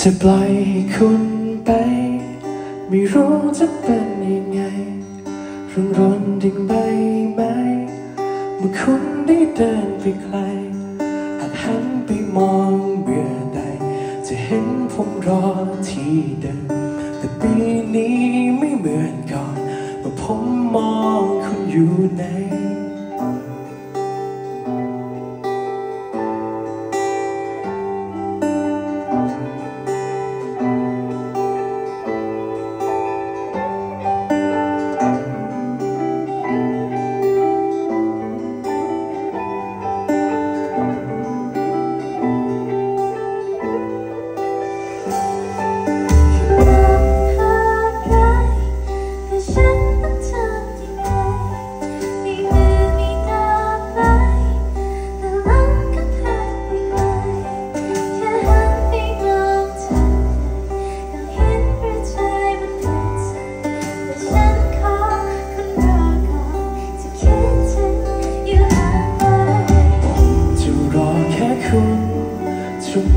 จะปล่อยให้คุณไป ไม่รู้จะเป็นยังไงรุงรนดึงใบไม้เมื่อคุณได้เดินไปไกลหันหันไปมองเบื่อใด จะเห็นผมรอที่เดิม แต่ปีนี้ไม่เหมือนก่อนเมื่อผมมองคุณอยู่ไหน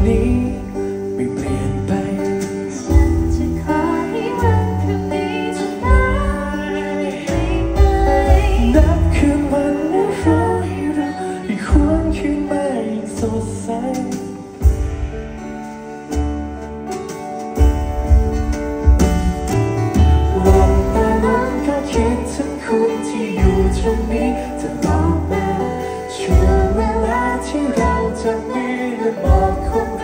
ไม่เปลี่ยนไป จะขอให้วันคืนนี้จะนานไปนับคืนวันและรอให้เราอีกวรคืนมาอีสดใสวันนั้นก็คิดถึงคุที่อยู่ตรนี้จะลองมาช่วงเวลาที่เราจะมีและบอกคุณ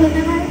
Oh, no.